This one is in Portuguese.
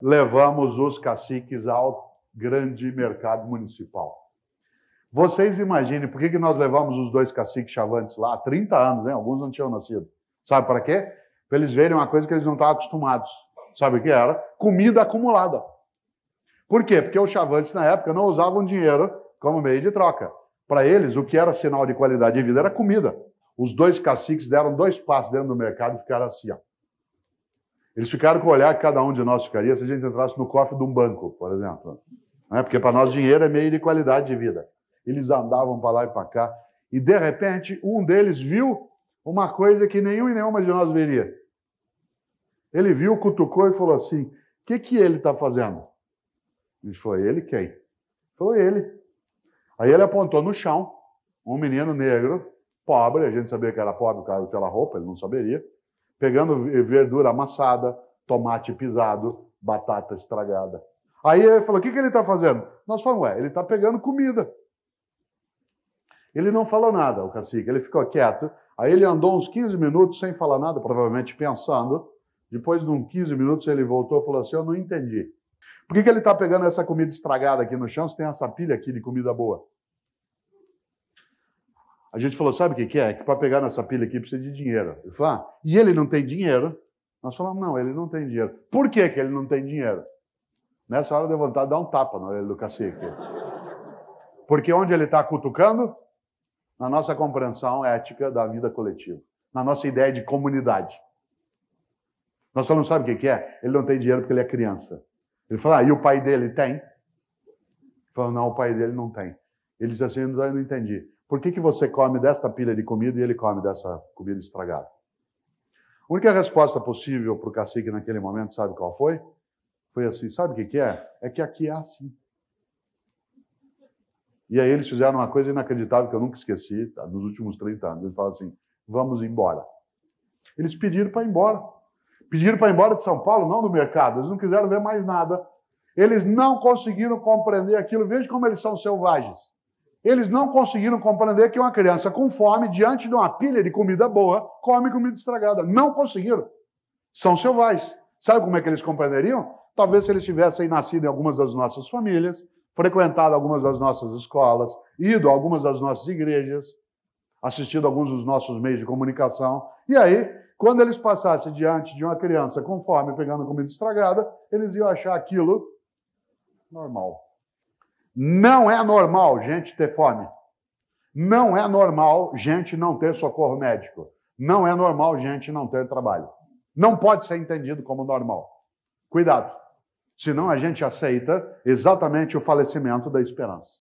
levamos os caciques ao grande mercado municipal. Vocês imaginem por que, que nós levamos os dois caciques chavantes lá há 30 anos, né? Alguns não tinham nascido. Sabe para quê? Para eles verem uma coisa que eles não estavam acostumados. Sabe o que era? Comida acumulada. Por quê? Porque os chavantes na época não usavam dinheiro como meio de troca. Para eles, o que era sinal de qualidade de vida era comida. Os dois caciques deram dois passos dentro do mercado e ficaram assim, ó. Eles ficaram com o olhar que cada um de nós ficaria se a gente entrasse no cofre de um banco, por exemplo. Né? Porque para nós dinheiro é meio de qualidade de vida. Eles andavam para lá e para cá. E de repente, um deles viu uma coisa que nenhum e nenhuma de nós veria. Ele viu, cutucou e falou assim: O que, que ele está fazendo? Ele foi ele quem? Foi ele. Aí ele apontou no chão um menino negro, pobre, a gente sabia que era pobre pela roupa, ele não saberia pegando verdura amassada, tomate pisado, batata estragada. Aí ele falou: o que, que ele está fazendo? Nós falamos: ué, ele está pegando comida. Ele não falou nada, o cacique, ele ficou quieto. Aí ele andou uns 15 minutos sem falar nada, provavelmente pensando. Depois de uns 15 minutos ele voltou e falou assim: Eu não entendi. Por que, que ele está pegando essa comida estragada aqui no chão se tem essa pilha aqui de comida boa? A gente falou, sabe o que, que é? Que para pegar nessa pilha aqui precisa de dinheiro. Ele falou, ah, e ele não tem dinheiro? Nós falamos, não, ele não tem dinheiro. Por que, que ele não tem dinheiro? Nessa hora deu vontade de dar um tapa no olho do cacique. Porque onde ele está cutucando? Na nossa compreensão ética da vida coletiva. Na nossa ideia de comunidade. Nós falamos, sabe o que, que é? Ele não tem dinheiro porque ele é criança. Ele falou, ah, e o pai dele tem? Falou, não, o pai dele não tem. Ele disse assim, eu não entendi. Por que, que você come desta pilha de comida e ele come dessa comida estragada? A única resposta possível para o cacique naquele momento, sabe qual foi? Foi assim: sabe o que, que é? É que aqui é assim. E aí eles fizeram uma coisa inacreditável que eu nunca esqueci, tá? nos últimos 30 anos. Eles falaram assim: vamos embora. Eles pediram para ir embora. Pediram para ir embora de São Paulo, não do mercado. Eles não quiseram ver mais nada. Eles não conseguiram compreender aquilo. Veja como eles são selvagens. Eles não conseguiram compreender que uma criança com fome, diante de uma pilha de comida boa, come comida estragada. Não conseguiram. São selvagens. Sabe como é que eles compreenderiam? Talvez se eles tivessem nascido em algumas das nossas famílias, frequentado algumas das nossas escolas, ido a algumas das nossas igrejas, assistido a alguns dos nossos meios de comunicação. E aí, quando eles passassem diante de uma criança com fome, pegando comida estragada, eles iam achar aquilo normal. Não é normal gente ter fome. Não é normal gente não ter socorro médico. Não é normal gente não ter trabalho. Não pode ser entendido como normal. Cuidado. Senão a gente aceita exatamente o falecimento da esperança.